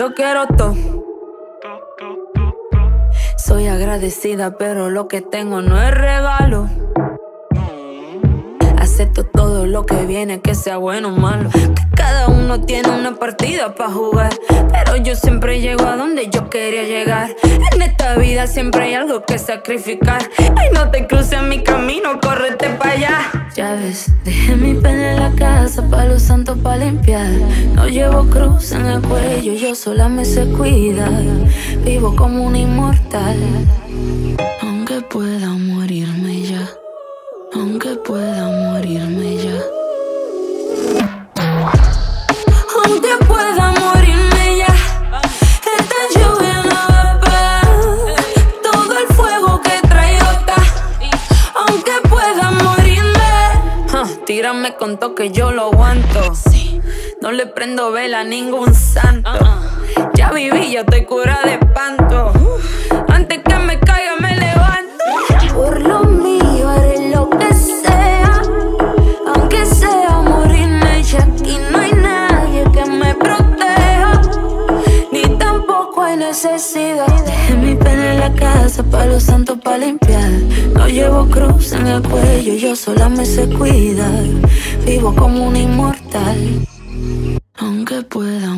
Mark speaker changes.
Speaker 1: Yo quiero todo. Soy agradecida, pero lo que tengo no es regalo. Acepto todo lo que viene, que sea bueno o malo. Que cada uno tiene una partida para jugar. Pero yo siempre llego a donde yo quería llegar. En esta vida siempre hay algo que sacrificar. Ay, no te cruces mi allá. Ya ves, dejé mi pena en la casa pa' los santos pa' limpiar. No llevo cruz en el cuello, yo sola me sé cuidar. Vivo como un inmortal. Aunque pueda morirme ya. Aunque pueda morirme ya. Aunque pueda morirme tírame con toque, yo lo aguanto. No le prendo vela a ningún santo. Ya viví, ya estoy curada de necesidad. Dejé mi pena en la casa pa' los santos pa' limpiar. No llevo cruz en el cuello, yo sola me sé cuidar. Vivo como un inmortal. Aunque pueda pueda